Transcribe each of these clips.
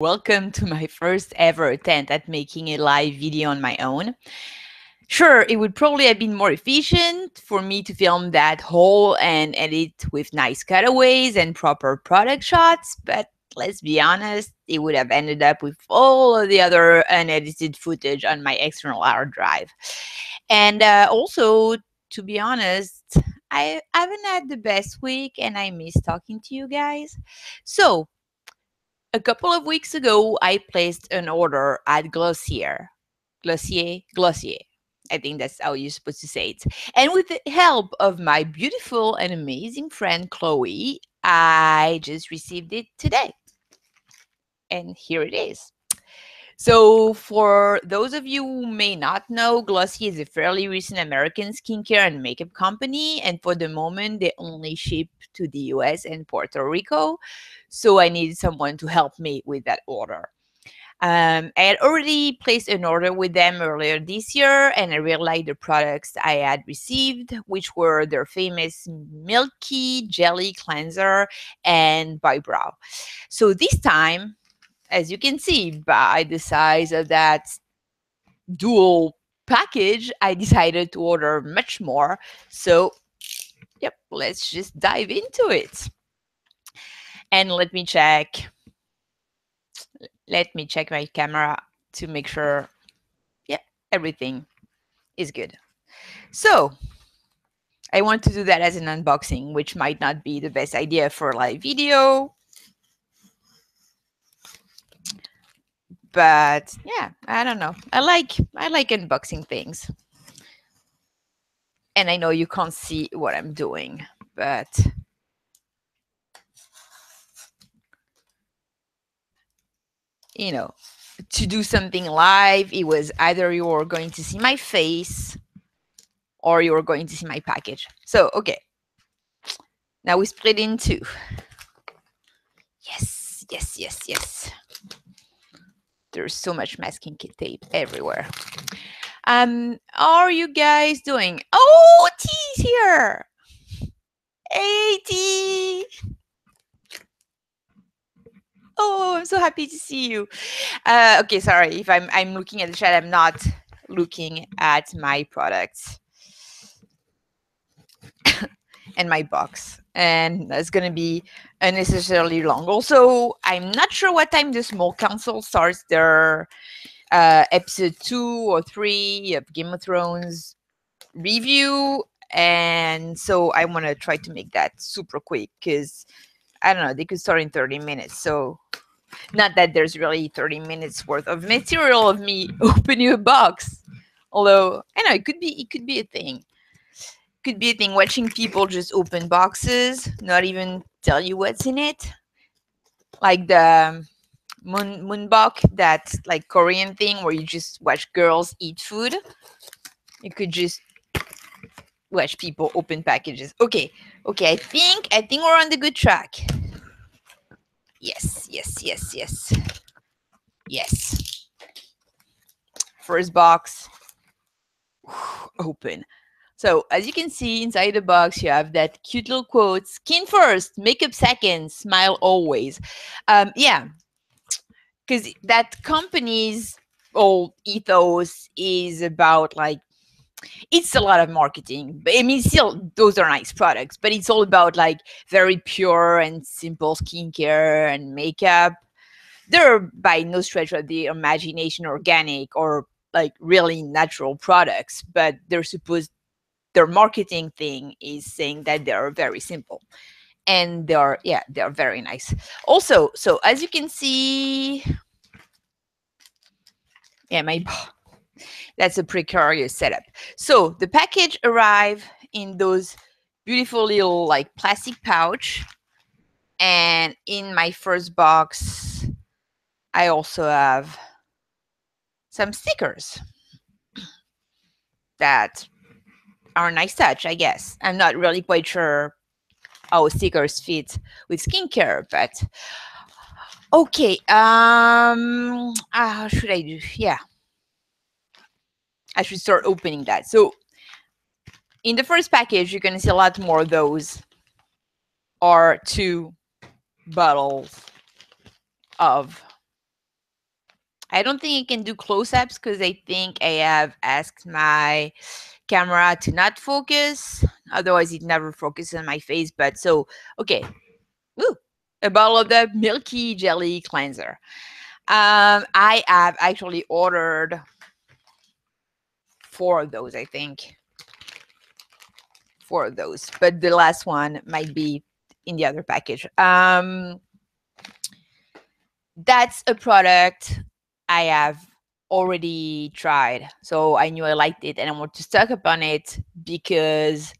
Welcome to my first ever attempt at making a live video on my own. Sure, it would probably have been more efficient for me to film that whole and edit with nice cutaways and proper product shots, but let's be honest, it would have ended up with all of the other unedited footage on my external hard drive. And uh, also, to be honest, I haven't had the best week and I miss talking to you guys. So, a couple of weeks ago, I placed an order at Glossier. Glossier? Glossier. I think that's how you're supposed to say it. And with the help of my beautiful and amazing friend Chloe, I just received it today. And here it is. So, for those of you who may not know, Glossier is a fairly recent American skincare and makeup company. And for the moment, they only ship to the US and Puerto Rico. So, I needed someone to help me with that order. Um, I had already placed an order with them earlier this year, and I really liked the products I had received, which were their famous Milky Jelly Cleanser and Brow. So this time, as you can see by the size of that dual package, I decided to order much more. So, yep, let's just dive into it. And let me check. Let me check my camera to make sure, yeah, everything is good. So, I want to do that as an unboxing, which might not be the best idea for live video, but yeah i don't know. I like i like unboxing things. And i know you can't see what i'm doing but you know to do something live it was either you were going to see my face or you were going to see my package. So okay. Now we split in two. Yes yes yes yes there's so much masking tape everywhere. Um, how are you guys doing? Oh, T's here. Hey, T. Oh, I'm so happy to see you. Uh, okay, sorry if I'm I'm looking at the chat. I'm not looking at my products and my box, and that's gonna be unnecessarily long. Also, I'm not sure what time the small council starts their uh, episode two or three of Game of Thrones review. And so I want to try to make that super quick because I don't know, they could start in 30 minutes. So not that there's really 30 minutes worth of material of me opening a box. Although I know it could be it could be a thing could be a thing watching people just open boxes, not even tell you what's in it. Like the um, moon mukbang, that like Korean thing where you just watch girls eat food. You could just watch people open packages. Okay, okay, I think I think we're on the good track. Yes, yes, yes, yes. Yes. First box. Open. So as you can see inside the box, you have that cute little quote, skin first, makeup second, smile always. Um, yeah, because that company's whole ethos is about like, it's a lot of marketing. I mean, still, those are nice products, but it's all about like very pure and simple skincare and makeup. They're by no stretch of the imagination organic or like really natural products, but they're supposed their marketing thing is saying that they are very simple. And they are yeah they are very nice. Also so as you can see yeah my that's a precarious setup. So the package arrive in those beautiful little like plastic pouch. And in my first box i also have some stickers that are a nice touch, I guess. I'm not really quite sure how stickers fit with skincare, but okay. Um, uh, how should I do? Yeah, I should start opening that. So in the first package, you're gonna see a lot more of those are two bottles of I don't think I can do close-ups because I think I have asked my camera to not focus. Otherwise, it never focuses on my face. But so, okay. Ooh, a bottle of the Milky Jelly Cleanser. Um, I have actually ordered four of those, I think. Four of those. But the last one might be in the other package. Um, that's a product I have already tried. So I knew I liked it and I want to stock up on it because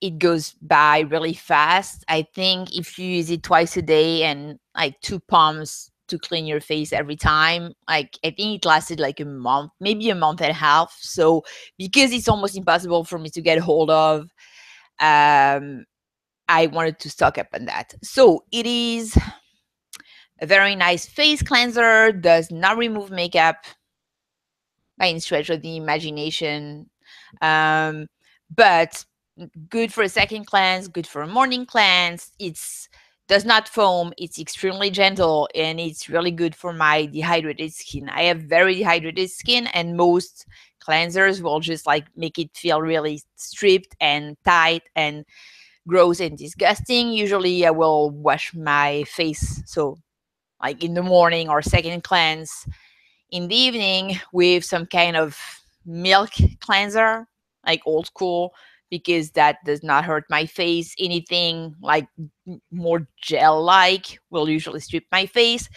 it goes by really fast. I think if you use it twice a day and like two pumps to clean your face every time, like I think it lasted like a month, maybe a month and a half. So because it's almost impossible for me to get hold of, um, I wanted to stock up on that. So it is a very nice face cleanser, does not remove makeup by any stretch of the imagination. Um, but good for a second cleanse, good for a morning cleanse. It's does not foam. It's extremely gentle and it's really good for my dehydrated skin. I have very dehydrated skin and most cleansers will just like make it feel really stripped and tight and gross and disgusting. Usually I will wash my face so like in the morning or second cleanse in the evening with some kind of milk cleanser, like old school, because that does not hurt my face. Anything like more gel like will usually strip my face.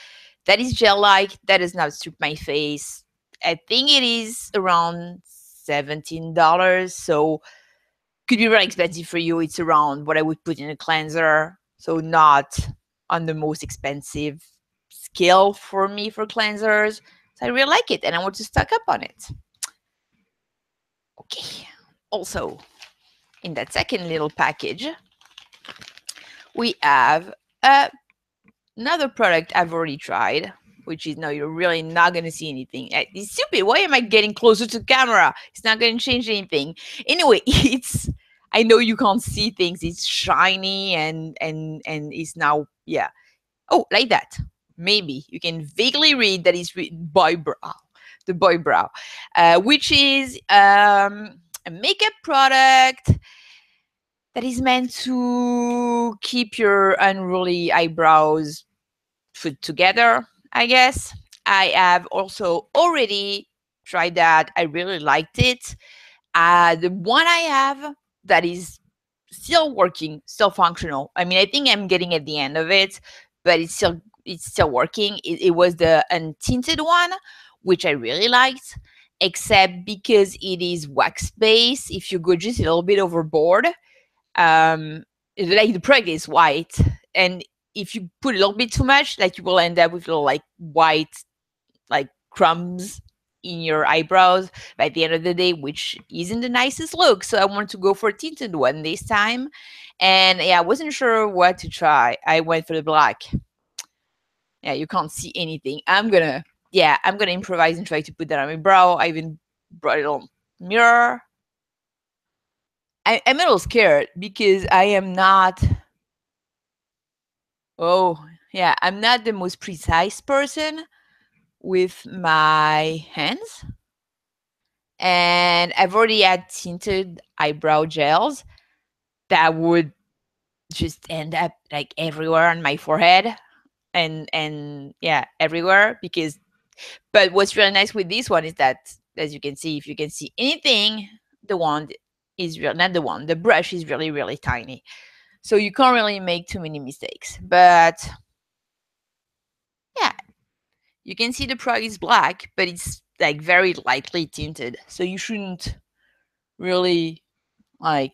That is gel like, that does not strip my face. I think it is around $17. So could be very expensive for you. It's around what I would put in a cleanser. So not on the most expensive skill for me for cleansers. So I really like it and I want to stock up on it. Okay. Also, in that second little package, we have uh, another product I've already tried, which is no, you're really not going to see anything. It's stupid. Why am I getting closer to camera? It's not going to change anything. Anyway, it's I know you can't see things. It's shiny and and and it's now yeah. Oh, like that maybe you can vaguely read that it's boy brow, the boy brow, uh, which is um, a makeup product that is meant to keep your unruly eyebrows put together, I guess. I have also already tried that. I really liked it. Uh, the one I have that is still working, still functional. I mean, I think I'm getting at the end of it, but it's still it's still working. It, it was the untinted one, which I really liked, except because it is wax based. If you go just a little bit overboard, um, like the product is white, and if you put a little bit too much, like you will end up with little like white, like crumbs in your eyebrows by the end of the day, which isn't the nicest look. So I wanted to go for a tinted one this time. And yeah, I wasn't sure what to try. I went for the black yeah, you can't see anything. I'm gonna, yeah, I'm gonna improvise and try to put that on my brow. I even brought it on mirror. I, I'm a little scared because I am not. Oh, yeah, I'm not the most precise person with my hands. And I've already had tinted eyebrow gels that would just end up like everywhere on my forehead and and yeah everywhere because but what's really nice with this one is that as you can see if you can see anything the wand is real not the wand the brush is really really tiny. So you can't really make too many mistakes but yeah you can see the product is black but it's like very lightly tinted. So you shouldn't really like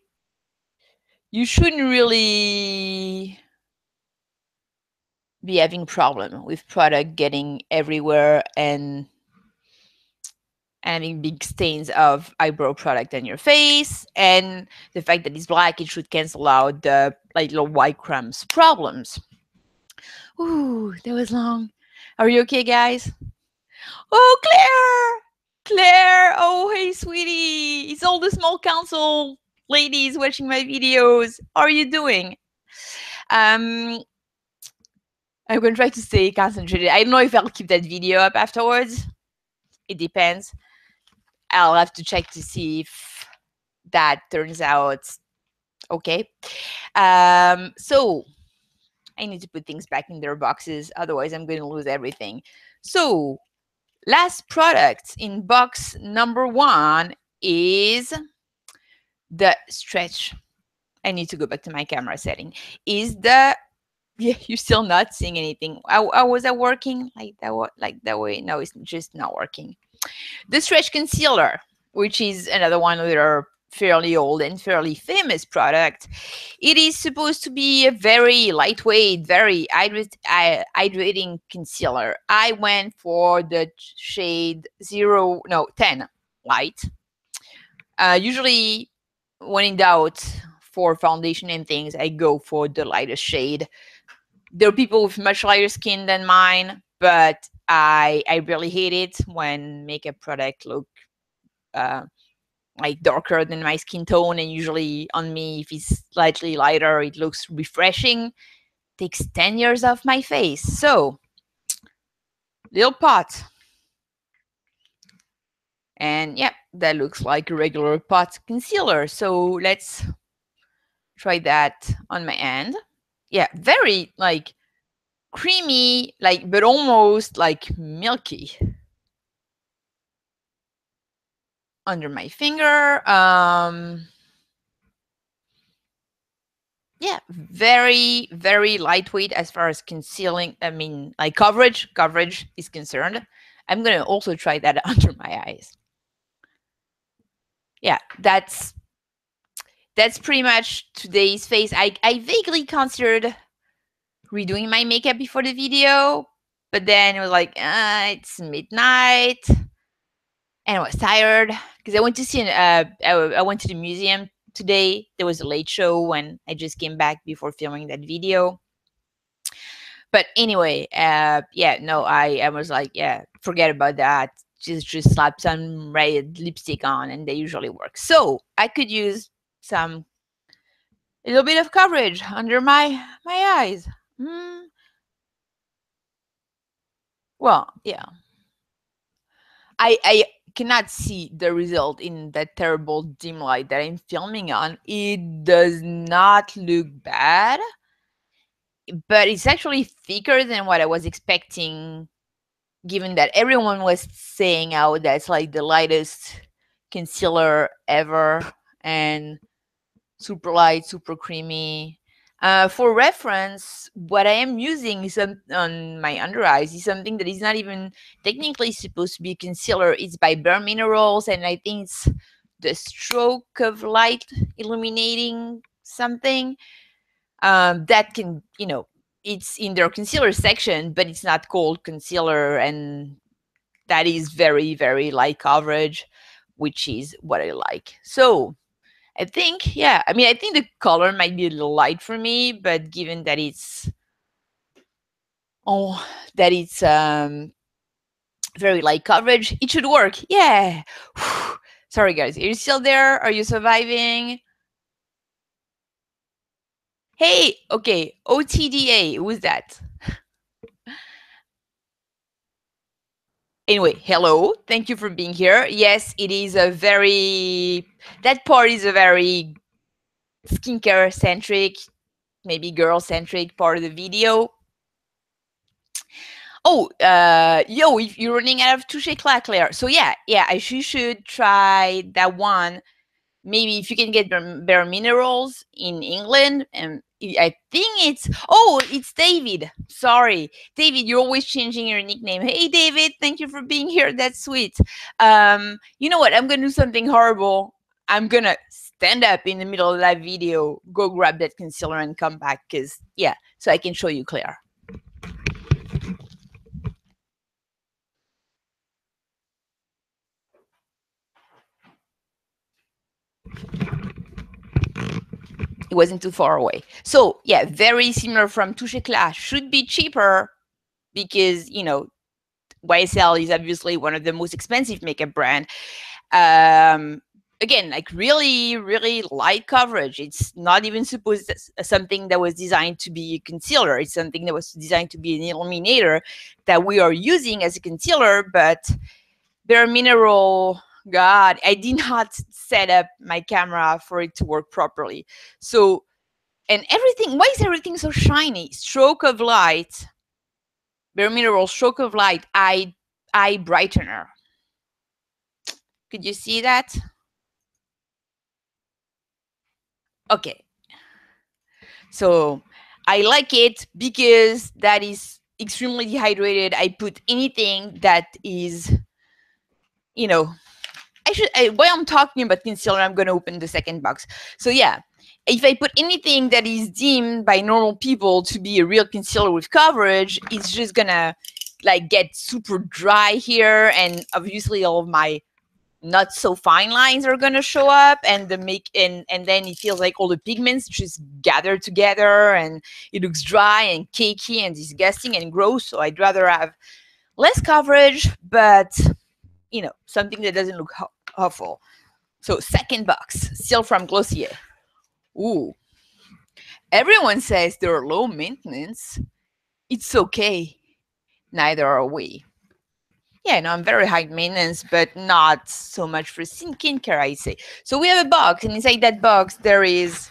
you shouldn't really be having problem with product getting everywhere and having big stains of eyebrow product on your face and the fact that it's black it should cancel out the like little white crumbs problems. Ooh, that was long. Are you okay guys? Oh claire! Claire! Oh hey sweetie. It's all the small council ladies watching my videos. How are you doing? Um I'm gonna try to stay concentrated. I don't know if I'll keep that video up afterwards. It depends. I'll have to check to see if that turns out okay. Um, so I need to put things back in their boxes, otherwise I'm going to lose everything. So last product in box number one is the stretch. I need to go back to my camera setting. Is the yeah, you're still not seeing anything. How, how was that working like that? Like that way? No, it's just not working. The stretch concealer, which is another one of their fairly old and fairly famous product. It is supposed to be a very lightweight, very hydrating concealer. I went for the shade zero, no, 10 light. Uh, usually when in doubt for foundation and things, I go for the lightest shade. There are people with much lighter skin than mine, but I I really hate it when makeup product look uh, like darker than my skin tone. And usually on me if it's slightly lighter it looks refreshing. Takes 10 years off my face. So little pot. And yeah that looks like a regular pot concealer. So let's try that on my end yeah very like creamy like but almost like milky under my finger. Um, yeah, very, very lightweight as far as concealing, I mean, like coverage, coverage is concerned. I'm going to also try that under my eyes. Yeah, that's that's pretty much today's face. I, I vaguely considered redoing my makeup before the video, but then it was like, uh, it's midnight and I was tired because I went to see an, uh, I, I went to the museum today. There was a late show when I just came back before filming that video. But anyway, uh, yeah, no, I, I was like, yeah, forget about that. Just just slap some red lipstick on, and they usually work. So I could use some little bit of coverage under my my eyes. Mm. Well, yeah. I I cannot see the result in that terrible dim light that I'm filming on. It does not look bad, but it's actually thicker than what I was expecting, given that everyone was saying how that's like the lightest concealer ever and super light, super creamy. Uh, for reference, what I am using is on my under eyes is something that is not even technically supposed to be concealer. It's by Bare Minerals, and I think it's the stroke of light illuminating something um, that can, you know, it's in their concealer section, but it's not called concealer, and that is very, very light coverage, which is what I like. So I think, yeah. I mean, I think the color might be a little light for me, but given that it's oh, that it's um very light coverage, it should work. Yeah. Sorry, guys. Are you still there? Are you surviving? Hey, okay. OTDA. Who's that? Anyway, hello. Thank you for being here. Yes, it is a very, that part is a very skincare centric, maybe girl centric part of the video. Oh, uh, yo, if you're running out of Touche Éclat. So yeah, yeah, I should, should try that one. Maybe if you can get bare minerals in England and I think it's oh, it's David. Sorry, David. You're always changing your nickname. Hey, David. Thank you for being here. That's sweet. Um, you know what? I'm gonna do something horrible. I'm gonna stand up in the middle of that video, go grab that concealer, and come back. Cause yeah, so I can show you Claire. It wasn't too far away. So yeah, very similar from Touche Éclat. Should be cheaper because you know YSL is obviously one of the most expensive makeup brand. Um, again like really really light coverage it's not even supposed something that was designed to be a concealer it's something that was designed to be an illuminator that we are using as a concealer but bare mineral god i did not set up my camera for it to work properly. So and everything why is everything so shiny? Stroke of light bare mineral stroke of light eye eye brightener. Could you see that? Okay. So i like it because that is extremely dehydrated. I put anything that is you know i should I, while i'm talking about concealer i'm going to open the second box. So yeah if i put anything that is deemed by normal people to be a real concealer with coverage it's just gonna like get super dry here and obviously all of my not so fine lines are gonna show up and the make and and then it feels like all the pigments just gather together and it looks dry and cakey and disgusting and gross so i'd rather have less coverage but you know something that doesn't look awful so second box still from glossier ooh everyone says they're low maintenance it's okay neither are we yeah, no, I'm very high maintenance, but not so much for skincare, I say. So we have a box, and inside that box, there is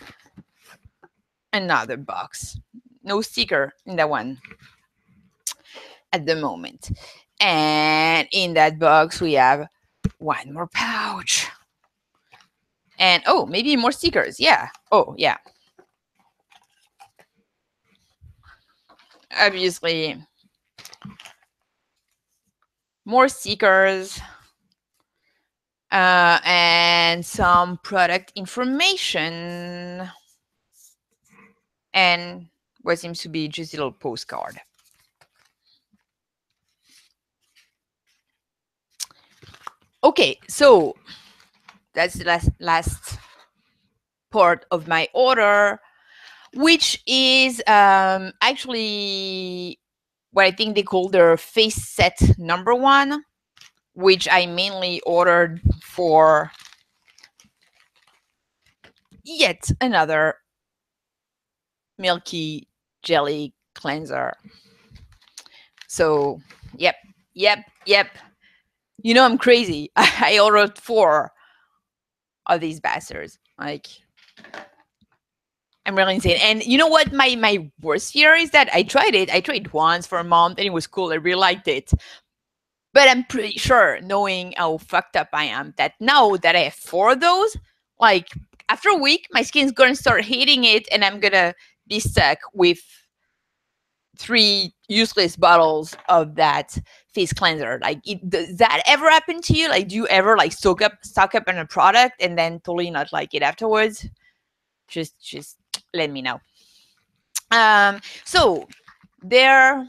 another box. No sticker in that one at the moment. And in that box, we have one more pouch. And oh, maybe more stickers. Yeah. Oh, yeah. Obviously, more stickers, uh, and some product information, and what seems to be just a little postcard. Okay, so that's the last last part of my order, which is um, actually what I think they call their Phase set number one, which I mainly ordered for yet another milky jelly cleanser. So, yep, yep, yep. You know, I'm crazy. I ordered four of these bastards. Like, I'm really insane. And you know what? My my worst fear is that I tried it. I tried once for a month and it was cool. I really liked it. But I'm pretty sure, knowing how fucked up I am, that now that I have four of those, like after a week, my skin's gonna start hating it, and I'm gonna be stuck with three useless bottles of that face cleanser. Like, it, does that ever happen to you? Like, do you ever like soak up, stock up on a product and then totally not like it afterwards? Just, just let me know. Um, so their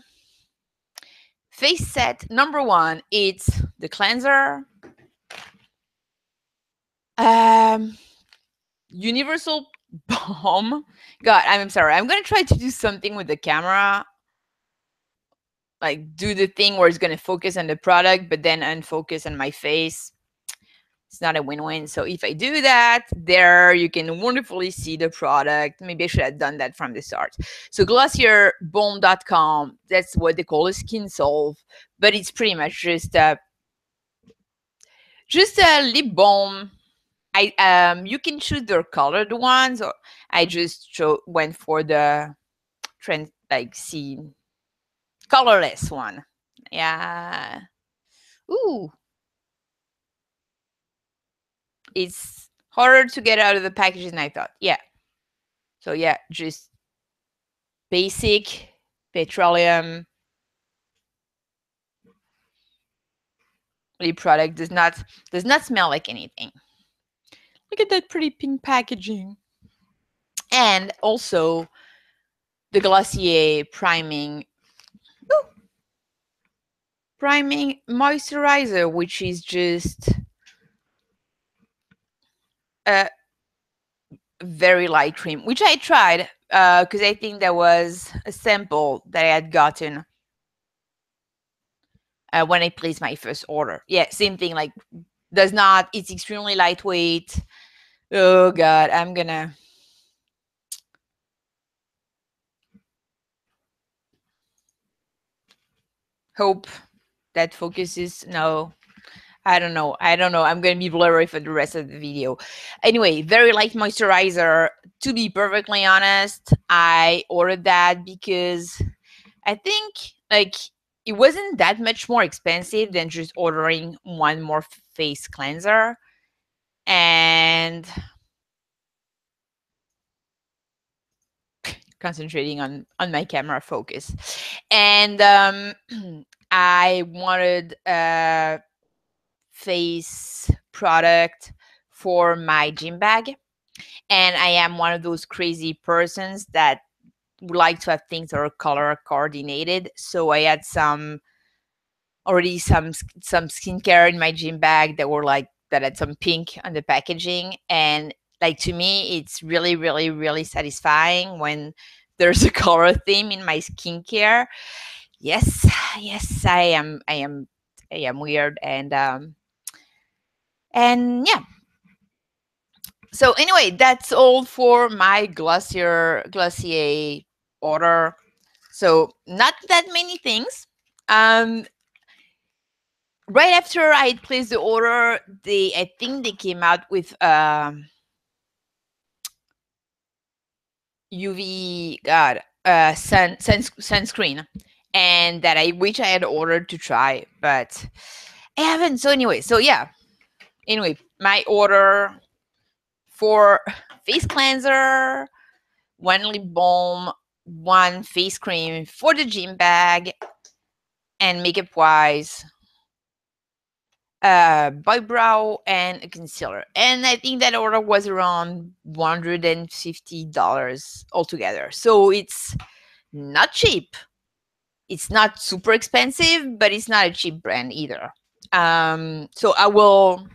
Phase set number one, it's the cleanser. Um, universal bomb God, I'm sorry. I'm gonna try to do something with the camera. Like do the thing where it's gonna focus on the product, but then unfocus on my face it's not a win-win. So if I do that, there you can wonderfully see the product. Maybe I should have done that from the start. So glossierbalm.com, that's what they call a skin salve, but it's pretty much just a just a lip balm. I um you can choose their colored ones, or I just cho- went for the trend like see colorless one. Yeah. Ooh, it's harder to get out of the package than I thought. Yeah. So yeah, just basic petroleum the product does not does not smell like anything. Look at that pretty pink packaging. And also the Glossier priming priming moisturizer, which is just a very light cream, which I tried because uh, I think there was a sample that I had gotten uh, when I placed my first order. Yeah, same thing, like does not it's extremely lightweight oh god i'm gonna hope that focuses no I don't know. I don't know. I'm going to be blurry for the rest of the video. Anyway, very light moisturizer. To be perfectly honest, I ordered that because I think like it wasn't that much more expensive than just ordering one more face cleanser. And concentrating on on my camera focus. And um I wanted a face product for my gym bag. And I am one of those crazy persons that would like to have things that are color coordinated. So I had some already some some skincare in my gym bag that were like that had some pink on the packaging. And like to me, it's really, really, really satisfying when there's a color theme in my skincare. Yes, yes, I am I am I am weird and um and yeah. So anyway that's all for my glossier glossier order. So not that many things. Um right after i placed the order they i think they came out with um uv god uh sun, sun sunscreen and that i which i had ordered to try but i haven't so anyway so yeah anyway, my order for face cleanser, one lip balm, one face cream for the gym bag, and makeup wise, uh, boy brow and a concealer. And I think that order was around $150 altogether. So it's not cheap. It's not super expensive, but it's not a cheap brand either. Um, so I will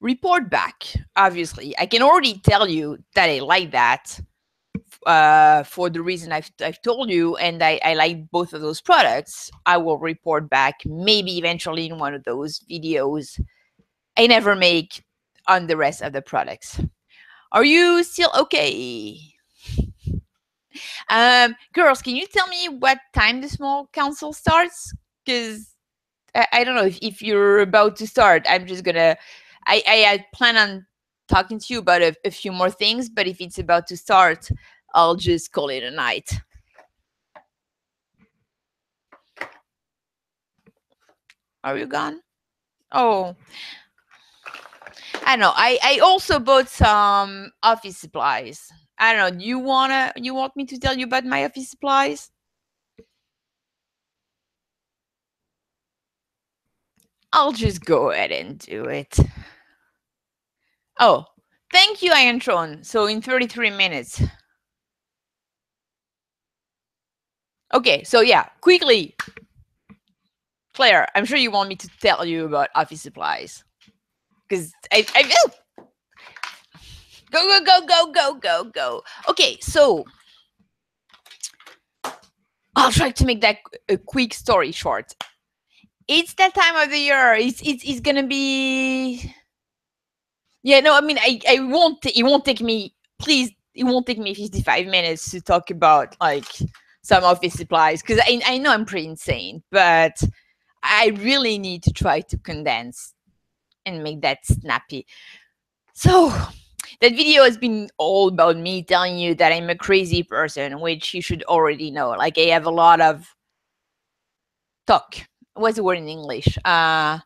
report back. Obviously, I can already tell you that I like that uh, for the reason I've, I've told you, and I, I like both of those products. I will report back maybe eventually in one of those videos I never make on the rest of the products. Are you still okay? Um, girls, can you tell me what time the small council starts? Because I, I, don't know if, if you're about to start. I'm just gonna I, I, plan on talking to you about a, a few more things, but if it's about to start, I'll just call it a night. Are you gone? Oh, I know. I I also bought some office supplies. I don't know. You wanna you want me to tell you about my office supplies? I'll just go ahead and do it. Oh, thank you, Iantron. So in 33 minutes. Okay, so yeah, quickly. Claire, I'm sure you want me to tell you about office supplies. Because I, I feel. Go, go, go, go, go, go, go. Okay, so I'll try to make that a quick story short it's that time of the year. It's it's, it's gonna be. Yeah, no, I mean, I I won't. It won't take me. Please, it won't take me fifty five minutes to talk about like some office supplies because I I know I'm pretty insane, but I really need to try to condense and make that snappy. So that video has been all about me telling you that I'm a crazy person, which you should already know. Like I have a lot of talk what's the word in English? Uh,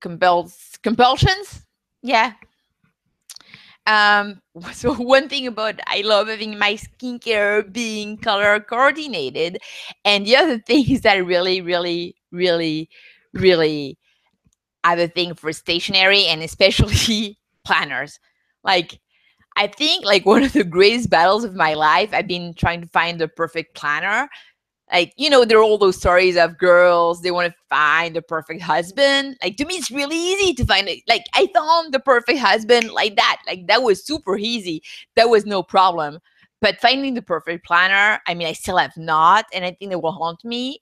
compels compulsions. Yeah. Um, so one thing about I love having my skincare being color coordinated, and the other thing is that I really, really, really, really have a thing for stationery and especially planners. Like I think like one of the greatest battles of my life, I've been trying to find the perfect planner. Like, you know, there are all those stories of girls, they want to find the perfect husband. Like, to me, it's really easy to find it. Like, I found the perfect husband like that. Like, that was super easy. That was no problem. But finding the perfect planner, I mean, I still have not. And I think it will haunt me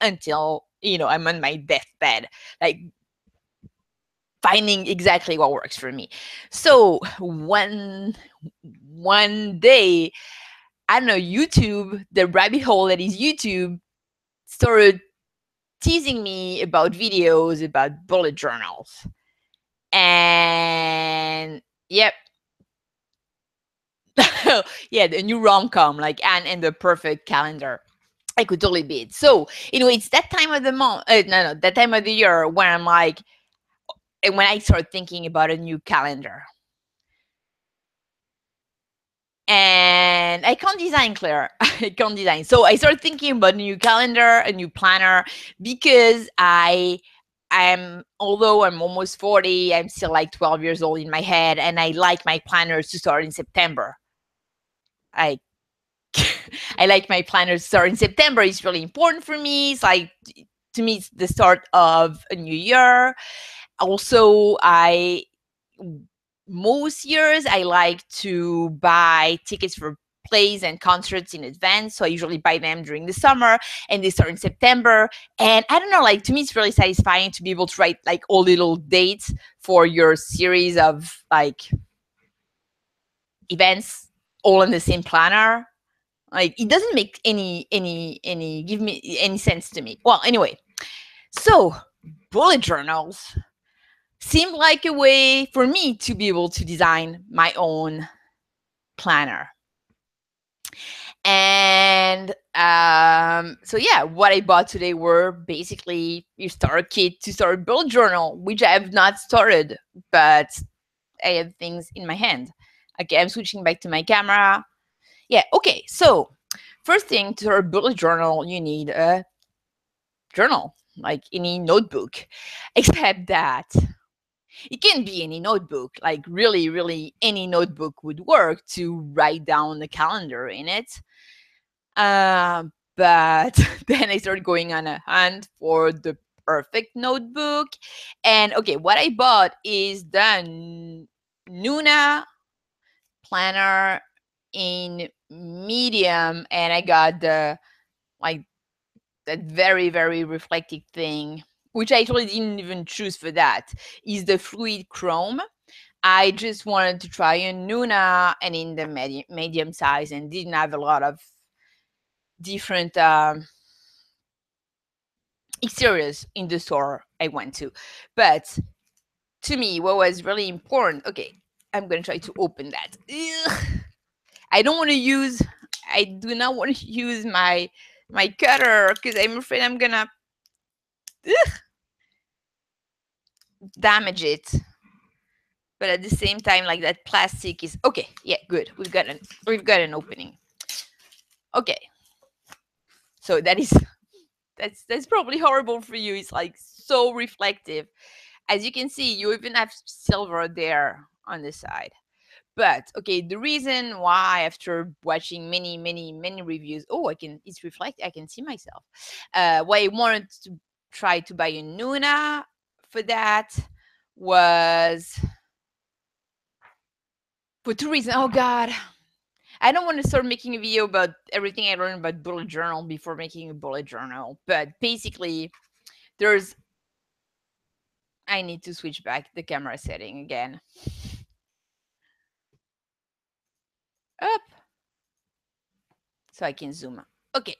until you know i'm on my deathbed like finding exactly what works for me. So one one day i don't know youtube the rabbit hole that is youtube started teasing me about videos about bullet journals. And yep. Yeah the new rom-com like Anne and the perfect calendar. I could totally be it. So, you know, it's that time of the month, uh, no, no, that time of the year when I'm like, and when I start thinking about a new calendar. And I can't design, Claire. I can't design. So I started thinking about a new calendar, a new planner, because I am, although I'm almost 40, I'm still like 12 years old in my head, and I like my planners to start in September. I I like my planners to start in September. It's really important for me. It's like to me, it's the start of a new year. Also, I most years I like to buy tickets for plays and concerts in advance. So I usually buy them during the summer and they start in September. And I don't know, like to me, it's really satisfying to be able to write like all little dates for your series of like events all in the same planner like it doesn't make any any any give me any sense to me. Well, anyway, so bullet journals seem like a way for me to be able to design my own planner. And um, so yeah, what I bought today were basically your starter kit to start a bullet journal, which I have not started, but I have things in my hand. Okay, I'm switching back to my camera. Yeah, okay. So first thing to start a bullet journal, you need a journal, like any notebook, except that it can be any notebook, like really, really any notebook would work to write down the calendar in it. Uh, but then I started going on a hunt for the perfect notebook. And okay, what I bought is the Nuuna planner in medium and I got the like that very, very reflective thing, which I actually didn't even choose for that, is the fluid chrome. I just wanted to try a Nuuna and in the medium, medium size and didn't have a lot of different um, exteriors in the store I went to. But to me, what was really important, okay, I'm going to try to open that. Ugh. I don't want to use I do not want to use my my cutter because I'm afraid I'm gonna ugh, damage it. But at the same time, like that plastic is okay. Yeah, good. We've got an we've got an opening. Okay. So that is that's that's probably horrible for you. It's like so reflective. As you can see, you even have silver there on the side. But okay, the reason why after watching many, many, many reviews, oh, I can it's reflect, I can see myself. Uh, why I wanted to try to buy a Nuuna for that was for two reasons. Oh God. I don't want to start making a video about everything I learned about bullet journal before making a bullet journal, but basically there's I need to switch back the camera setting again. up so I can zoom. Okay.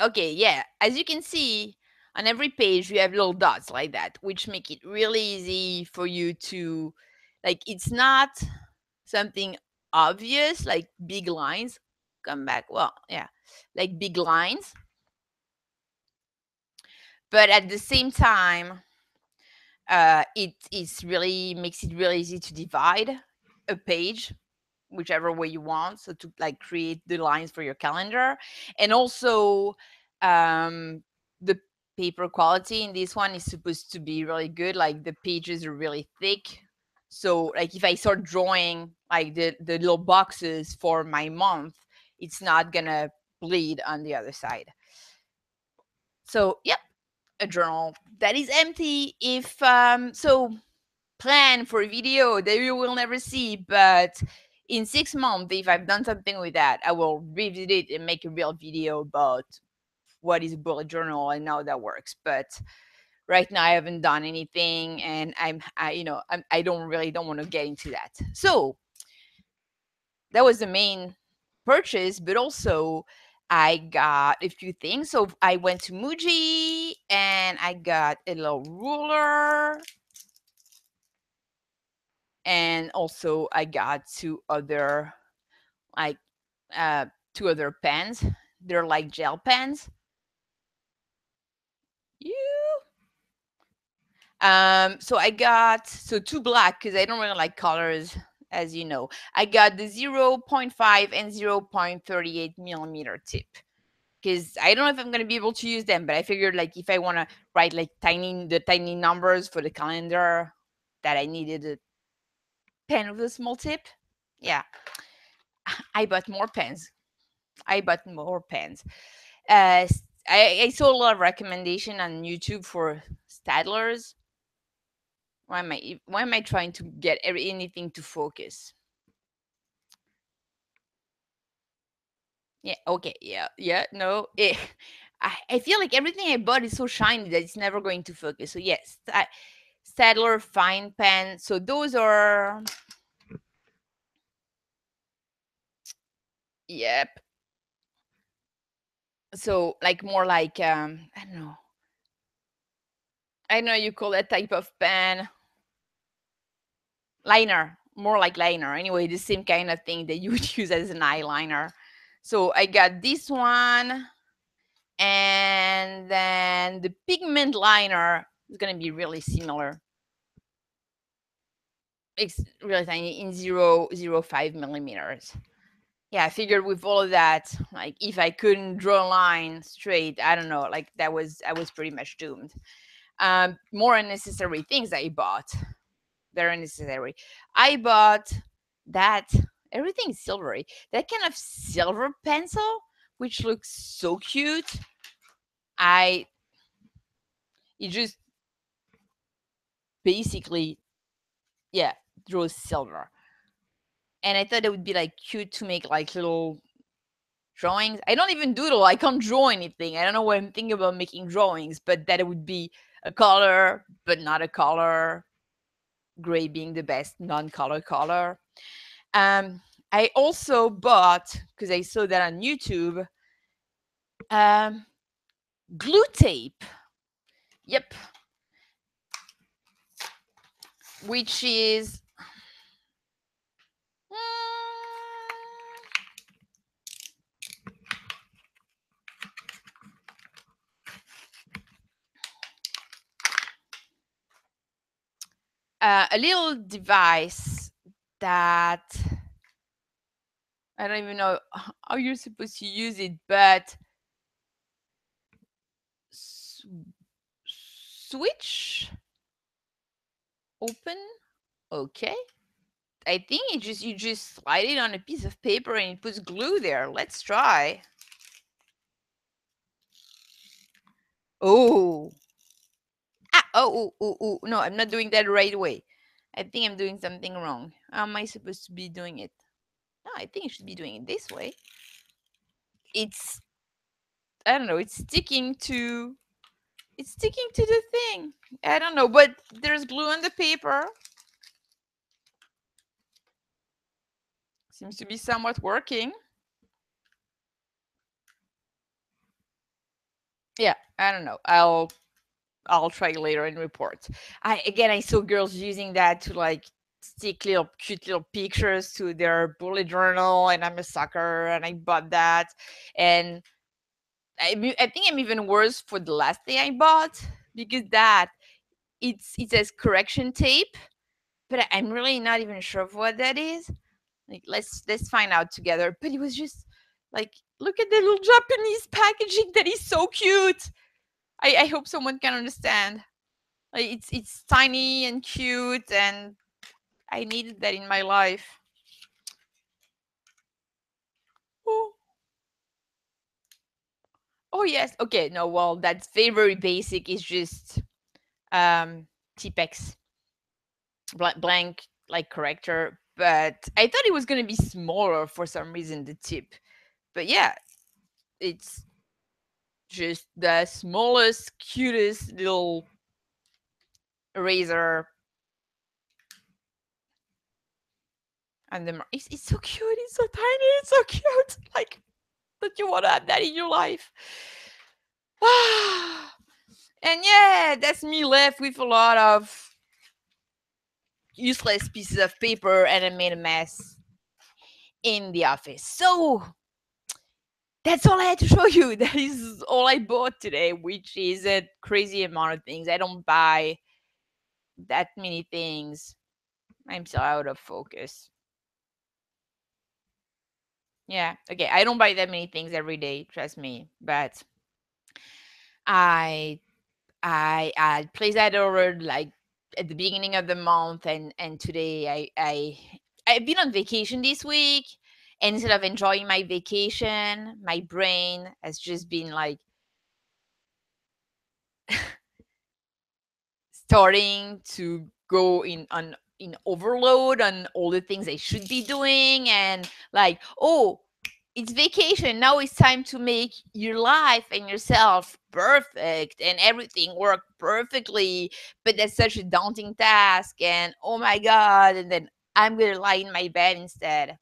Okay. Yeah. As you can see on every page, you have little dots like that, which make it really easy for you to like, it's not something obvious, like big lines come back. Well, yeah, like big lines. But at the same time, uh, it is really makes it really easy to divide a page whichever way you want so to like create the lines for your calendar and also um the paper quality in this one is supposed to be really good like the pages are really thick. So like if i start drawing like the the little boxes for my month it's not gonna bleed on the other side. So yep a journal that is empty if um so plan for a video that you will never see but in six months, if I've done something with that, I will revisit it and make a real video about what is bullet journal and how that works. But right now I haven't done anything, and I'm I you know I'm, I don't really don't want to get into that. So that was the main purchase, but also I got a few things. So I went to Muji and I got a little ruler. And also I got two other like uh two other pens. They're like gel pens. You um so I got so two black because I don't really like colors as you know. I got the 0.5 and 0.38 millimeter tip because I don't know if I'm gonna be able to use them, but I figured like if I want to write like tiny the tiny numbers for the calendar, that I needed a pen with a small tip. Yeah, I bought more pens. I bought more pens. Uh, I, I saw a lot of recommendation on YouTube for Staedtlers. Why am I why am I trying to get anything to focus? Yeah, okay, yeah, yeah, no. It, eh, I, I feel like everything I bought is so shiny that it's never going to focus. So yes, I, Staedtler fine pen. So those are mm. Yep. So like more like um I don't know. I know you call that type of pen liner, more like liner. Anyway, the same kind of thing that you would use as an eyeliner. So I got this one, and then the pigment liner is gonna be really similar. It's really tiny in zero zero five millimeters. Yeah, I figured with all of that, like if I couldn't draw a line straight, I don't know, like that was I was pretty much doomed. Um, more unnecessary things I bought very necessary. I bought that everything silvery. That kind of silver pencil, which looks so cute. I it just basically yeah, draws silver. And I thought it would be like cute to make like little drawings. I don't even doodle. I can't draw anything. I don't know what I'm thinking about making drawings, but that it would be a color, but not a color gray being the best non-color color. Um, I also bought because I saw that on YouTube. Um, glue tape. Yep. Which is uh, a little device that I don't even know how you're supposed to use it, but switch? Open? Okay. I think it just you just slide it on a piece of paper and it puts glue there. Let's try. Oh. Ah, oh, oh, oh, oh, no, I'm not doing that right away. I think I'm doing something wrong. How am I supposed to be doing it? No, I think I should be doing it this way. It's, I don't know, it's sticking to, it's sticking to the thing. I don't know, but there's glue on the paper. Seems to be somewhat working. Yeah, I don't know. I'll I'll try later and report. I again I saw girls using that to like stick little cute little pictures to their bullet journal and I'm a sucker and I bought that. And I, I think I'm even worse for the last thing I bought because that it's it says correction tape but I'm really not even sure of what that is. Like let's let's find out together. But it was just like look at the little Japanese packaging that is so cute I, I hope someone can understand. It's it's tiny and cute, and I needed that in my life. Oh. Oh yes. Okay. No. Well, that's very very basic. It's just um Tipp-Ex blank, blank like corrector, but I thought it was gonna be smaller for some reason. The tip, but yeah, it's just the smallest, cutest little razor. And the it's, it's so cute. It's so tiny. It's so cute. Like that you want to have that in your life. and yeah, that's me left with a lot of useless pieces of paper and I made a mess in the office. So that's all I had to show you. That is all I bought today, which is a crazy amount of things. I don't buy that many things. I'm so out of focus. Yeah, okay. I don't buy that many things every day, trust me. But I I I place that order like at the beginning of the month and and today I I I've been on vacation this week instead of enjoying my vacation, my brain has just been like starting to go in on in overload on all the things I should be doing and like, oh, it's vacation. Now it's time to make your life and yourself perfect and everything work perfectly. But that's such a daunting task. And oh my God. And then I'm gonna lie in my bed instead.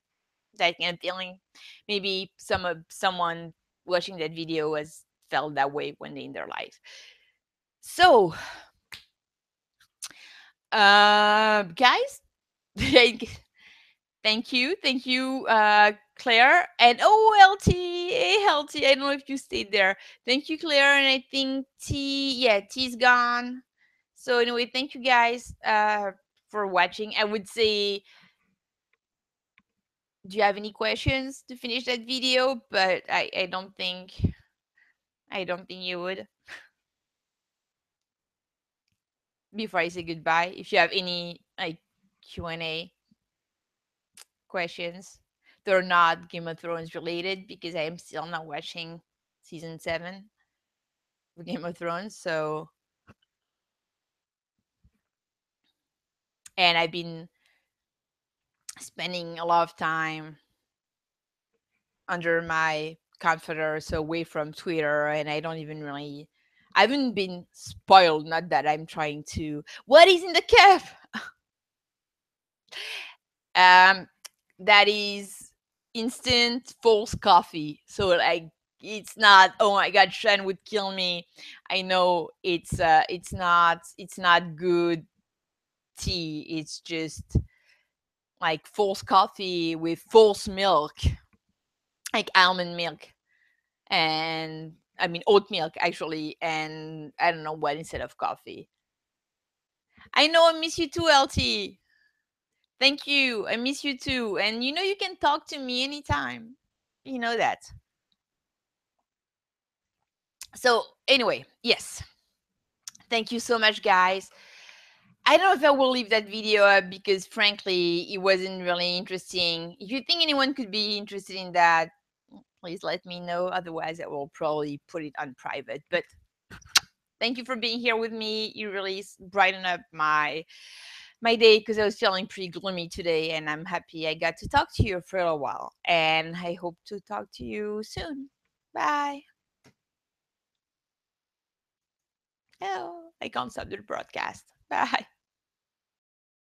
Kind of feeling. Maybe some of someone watching that video has felt that way day in their life. So uh guys, thank you. Thank you, uh Claire. And oh, LT, hey, LT. I don't know if you stayed there. Thank you, Claire. And I think T, yeah, T's gone. So anyway, thank you guys uh, for watching. I would say, do you have any questions to finish that video? But I, I don't think, I don't think you would. Before I say goodbye, if you have any like Q and A questions they're not Game of Thrones related because I am still not watching season seven of Game of Thrones. So, and I've been spending a lot of time under my comforter, so away from Twitter, and I don't even really. I haven't been spoiled. Not that I'm trying to. What is in the cup? um, that is instant false coffee. So like it's not oh my god Shen would kill me. I know it's uh it's not it's not good tea. It's just like false coffee with false milk. Like almond milk. And I mean oat milk actually and I don't know what instead of coffee. I know I miss you too, LT. Thank you. I miss you too. And you know, you can talk to me anytime. You know that. So, anyway, yes. Thank you so much, guys. I don't know if I will leave that video up because, frankly, it wasn't really interesting. If you think anyone could be interested in that, please let me know. Otherwise, I will probably put it on private. But thank you for being here with me. You really brighten up my my day because I was feeling pretty gloomy today, and I'm happy I got to talk to you for a while. And I hope to talk to you soon. Bye. Oh, I can't stop the broadcast. Bye.